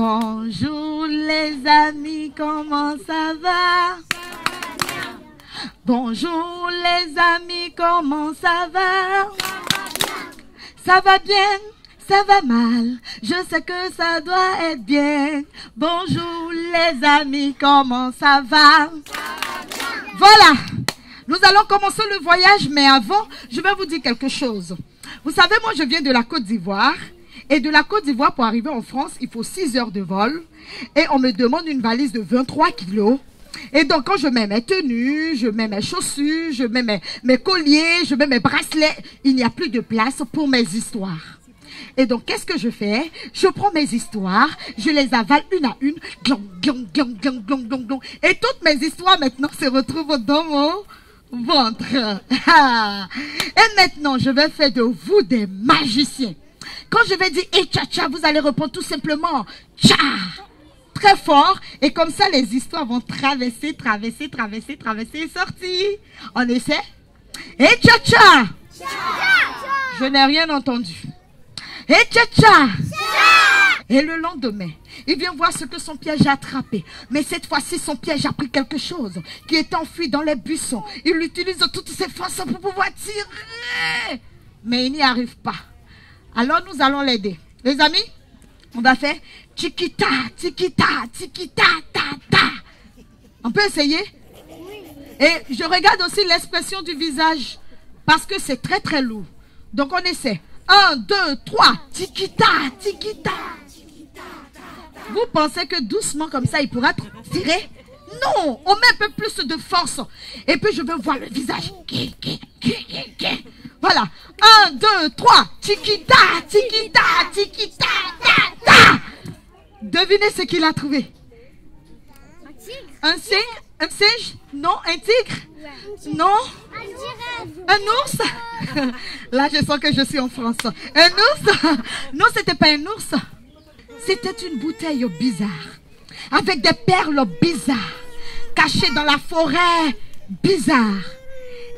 Bonjour les amis, comment ça va? Bonjour les amis, comment ça va? Ça va bien, ça va mal, je sais que ça doit être bien. Bonjour les amis, comment ça va? Voilà, nous allons commencer le voyage, mais avant, je vais vous dire quelque chose. Vous savez, moi je viens de la Côte d'Ivoire. Et de la Côte d'Ivoire pour arriver en France, il faut 6 heures de vol. Et on me demande une valise de 23 kilos. Et donc, quand je mets mes tenues, je mets mes chaussures, je mets mes, mes colliers, je mets mes bracelets, il n'y a plus de place pour mes histoires. Et donc, qu'est-ce que je fais? Je prends mes histoires, je les avale une à une, glong, glong, glong, glong, glong, glong, glong. et toutes mes histoires maintenant se retrouvent dans mon ventre. et maintenant, je vais faire de vous des magiciens. Quand je vais dire et tcha tcha, vous allez répondre tout simplement tcha très fort et comme ça les histoires vont traverser, traverser, traverser, traverser et sortir. On essaie Et tcha tcha Je n'ai rien entendu. Et tcha tcha Et le lendemain, il vient voir ce que son piège a attrapé. Mais cette fois-ci, son piège a pris quelque chose qui est enfui dans les buissons. Il utilise toutes ses forces pour pouvoir tirer. Mais il n'y arrive pas. Alors nous allons l'aider. Les amis, on va faire tikita, tikita, tikita, ta, ta. On peut essayer? Et je regarde aussi l'expression du visage parce que c'est très très lourd. Donc on essaie. Un, deux, trois. Tikita, tikita. Vous pensez que doucement comme ça, il pourra tirer? Non, on met un peu plus de force. Et puis je veux voir le visage. Voilà. Un, deux, trois. Tikita, tikita, tikita, ta, ta. Devinez ce qu'il a trouvé. Un tigre. Un singe? Non. Un tigre? Non. Un ours? Là, je sens que je suis en France. Un ours? Non, c'était pas un ours. C'était une bouteille bizarre. Avec des perles bizarres. Cachées dans la forêt bizarre.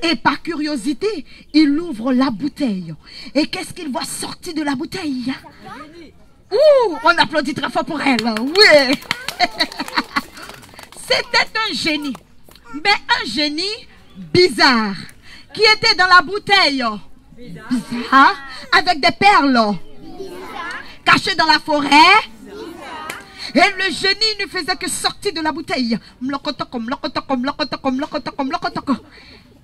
Et par curiosité, il ouvre la bouteille. Et qu'est-ce qu'il voit sortir de la bouteille? Ouh, on applaudit très fort pour elle. Oui. C'était un génie. Mais un génie bizarre. Qui était dans la bouteille. Bizarre. Avec des perles. Cachées dans la forêt. Et le génie ne faisait que sortir de la bouteille.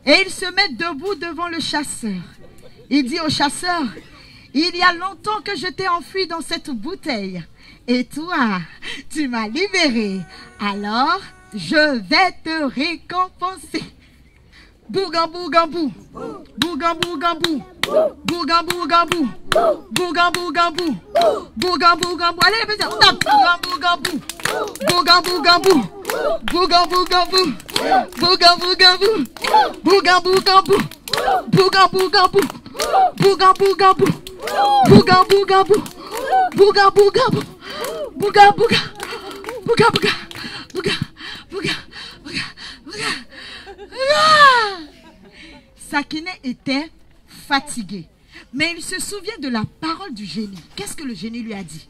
Et il se met debout devant le chasseur. Il dit au chasseur, il y a longtemps que je t'ai enfui dans cette bouteille. Et toi, tu m'as libéré. Alors, je vais te récompenser. Boogaboo gaboo. Boogaboo gaboo. Boogaboo gaboo. Boogaboo gaboo. Boogaboo gaboo. Allez les petits, tape. Boogaboo gaboo. Boogaboo gaboo. Boogaboo gaboo. Boogaboo gaboo. Boogaboo gaboo. Boogaboo gaboo. Boogaboo gaboo. Boogaboo gaboo. Boogaboo gaboo. Booga booga. Booga booga. Booga booga. Booga booga. Booga. Sakine était fatigué. Mais il se souvient de la parole du génie. Qu'est-ce que le génie lui a dit?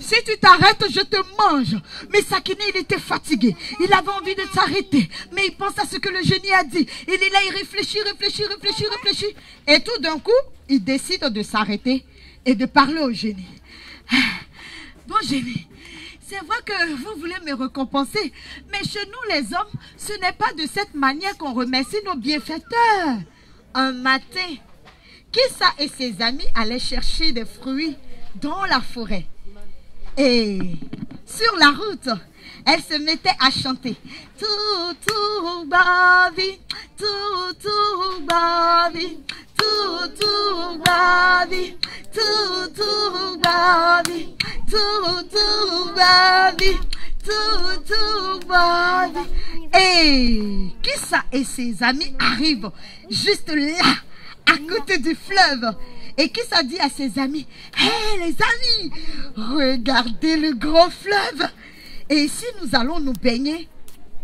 Si tu t'arrêtes, je te mange. Mais Sakine, il était fatigué. Il avait envie de s'arrêter. Mais il pense à ce que le génie a dit. Il est là, il réfléchit, réfléchit, réfléchit, réfléchit. Et tout d'un coup, il décide de s'arrêter et de parler au génie. Ah, Bon génie, c'est vrai que vous voulez me récompenser, mais chez nous les hommes, ce n'est pas de cette manière qu'on remercie nos bienfaiteurs. Un matin, Kissa et ses amis allaient chercher des fruits dans la forêt. Et sur la route, elle se mettait à chanter. Tout, tout, babi, tout, tout, babi, tout, tout, babi, tout, tout, babi, tout, tout, babi, tout, tout, babi. Et Kissa et ses amis arrivent juste là, à côté du fleuve. Et Kissa dit à ses amis, Hé les amis, regardez le grand fleuve. Et ici, nous allons nous baigner?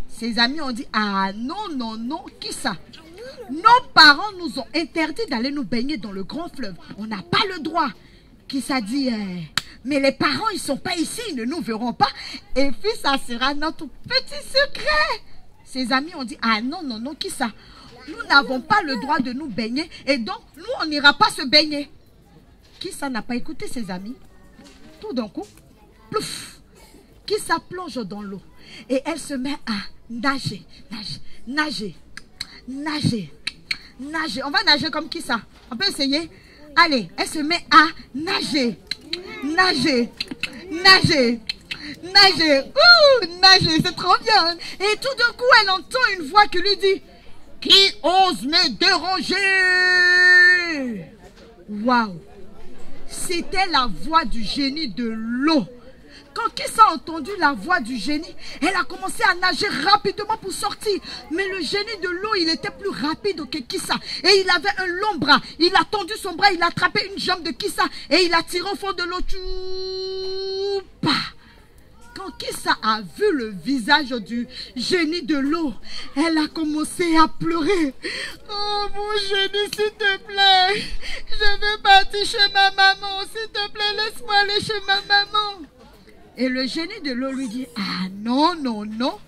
Ses amis ont dit, ah non, non, non, qui ça? Nos parents nous ont interdit d'aller nous baigner dans le grand fleuve. On n'a pas le droit. Qui ça dit, eh, mais les parents, ils sont pas ici, ils ne nous verront pas. Et puis, ça sera notre petit secret. Ses amis ont dit, ah non, non, non, qui ça? Nous n'avons pas le droit de nous baigner. Et donc, nous, on n'ira pas se baigner. Qui ça n'a pas écouté ses amis? Tout d'un coup, plouf, qui ça plonge dans l'eau. Et elle se met à nager, nager, nager, nager, nager. On va nager comme qui ça? On peut essayer? Allez, elle se met à nager, nager, nager, nager. Ouh, nager, c'est trop bien. Et tout d'un coup, elle entend une voix qui lui dit, qui ose me déranger? Waouh C'était la voix du génie de l'eau. Quand Kissa a entendu la voix du génie, elle a commencé à nager rapidement pour sortir. Mais le génie de l'eau, il était plus rapide que Kissa. Et il avait un long bras. Il a tendu son bras, il a attrapé une jambe de Kissa et il a tiré au fond de l'eau. Quand Kissa a vu le visage du génie de l'eau, elle a commencé à pleurer. Oh mon génie, s'il te plaît, je veux partir chez ma maman. S'il te plaît, laisse-moi aller chez ma maman. Et le génie de l'eau lui dit, ah non, non, non.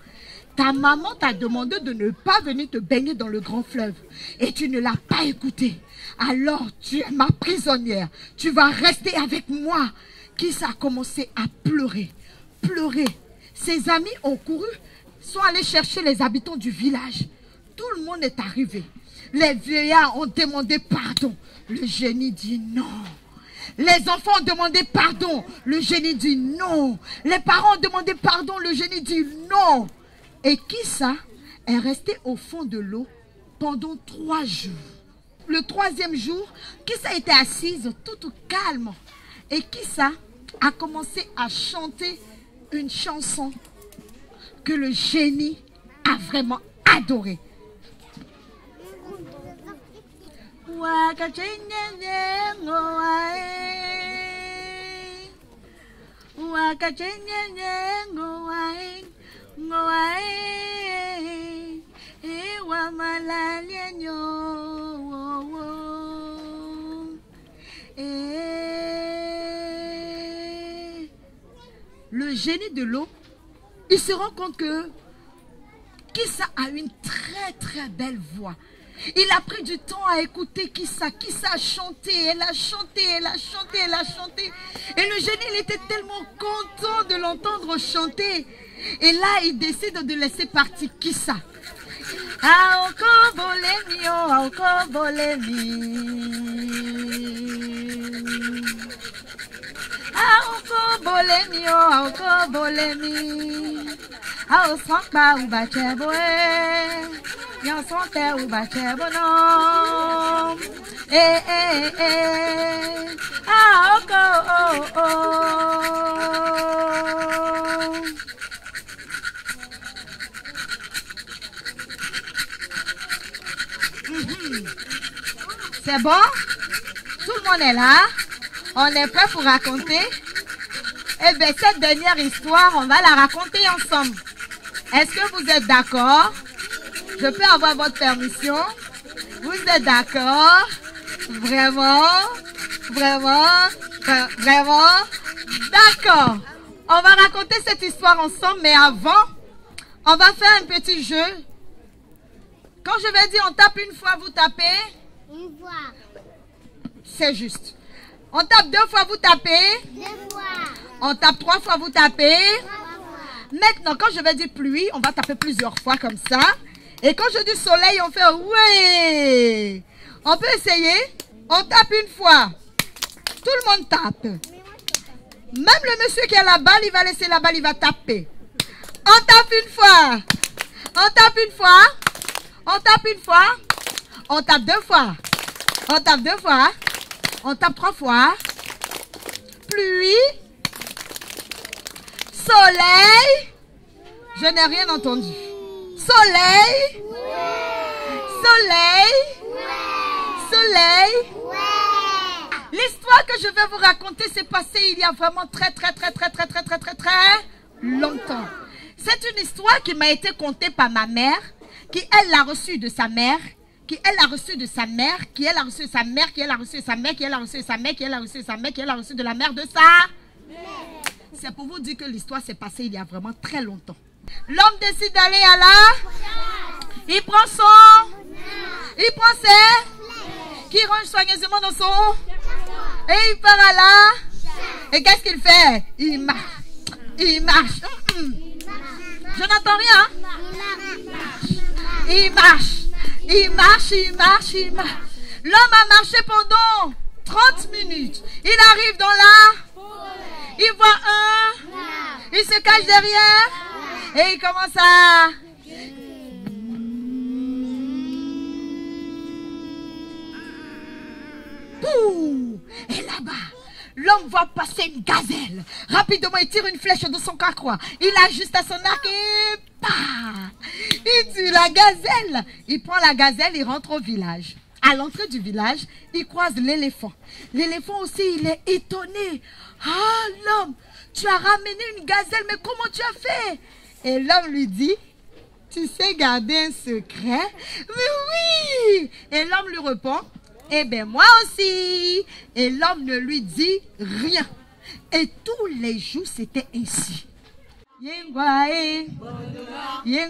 Ta maman t'a demandé de ne pas venir te baigner dans le grand fleuve. Et tu ne l'as pas écouté. Alors tu es ma prisonnière. Tu vas rester avec moi. Qui a commencé à pleurer. Pleurer. Ses amis ont couru, sont allés chercher les habitants du village. Tout le monde est arrivé. Les vieillards ont demandé pardon. Le génie dit non. Les enfants ont demandé pardon. Le génie dit non. Les parents ont demandé pardon. Le génie dit non. Et qui est resté au fond de l'eau pendant trois jours? Le troisième jour, Kissa était assise tout calme? Et Kissa a commencé à chanter une chanson que le génie a vraiment adorée. Le génie de l'eau, il se rend compte que Kissa a une très très belle voix. Il a pris du temps à écouter Kissa. Kissa a chanté, elle a chanté, elle a chanté, elle a chanté. Et le génie, il était tellement content de l'entendre chanter. Et là, il décide de laisser partir Kissa. bole mi o a o ko bole mi. A o san kpa o ba tse bo e. Yan san tɛ o ba tse bo nɔ ee ee ee a o ko o o. Mhm. C'est bon? Tout le monde est là? On est prêt pour raconter? Eh bien, cette dernière histoire, on va la raconter ensemble. Est-ce que vous êtes d'accord? Je peux avoir votre permission? Vous êtes d'accord? Vraiment? Vraiment? Vraiment? D'accord. On va raconter cette histoire ensemble, mais avant, on va faire un petit jeu. Quand je vais dire on tape une fois, vous tapez Une fois. C'est juste. On tape deux fois, vous tapez Deux fois. On tape trois fois, vous tapez. Maintenant, quand je vais dire pluie, on va taper plusieurs fois comme ça. Et quand je dis soleil, on fait oui. On peut essayer. On tape une fois. Tout le monde tape. Même le monsieur qui a la balle, il va laisser la balle, il va taper. On tape une fois. On tape une fois. On tape une fois. On tape deux fois. On tape deux fois. On tape trois fois. Pluie. Soleil. Je n'ai rien entendu. Soleil. Soleil. Soleil. L'histoire que je vais vous raconter s'est passée il y a vraiment très très très très très très très très très longtemps. C'est une histoire qui m'a été contée par ma mère, qui elle l'a reçue de sa mère, qui elle a reçu de sa mère, qui elle a reçu de sa mère, qui elle a reçu de sa mère, qui elle a reçu de sa mère, qui elle a reçu de sa mère, qui elle a reçu de la mère de sa C'est pour vous dire que l'histoire s'est passée il y a vraiment très longtemps. L'homme décide d'aller à la. Il prend son. Il prend ses. Qui range soigneusement dans son. Et il part à la. Et qu'est-ce qu'il fait? Il marche. Il marche. Hum, hum. Je n'entends rien. Il marche. Il marche, il marche, il marche. L'homme a marché pendant 30 minutes. Il arrive dans la. Il voit un. Il se cache derrière. Et il commence à. Et là-bas, l'homme voit passer une gazelle. Rapidement, il tire une flèche de son carquois. Il ajuste à son arc et Il tue la gazelle. Il prend la gazelle, il rentre au village. À l'entrée du village, il croise l'éléphant. L'éléphant aussi, il est étonné. Ah, l'homme, tu as ramené une gazelle, mais comment tu as fait? Et l'homme lui dit, tu sais garder un secret? Mais oui Et l'homme lui répond, eh bien moi aussi. Et l'homme ne lui dit rien. Et tous les jours, c'était ainsi. ยิ่งกว่ายิ่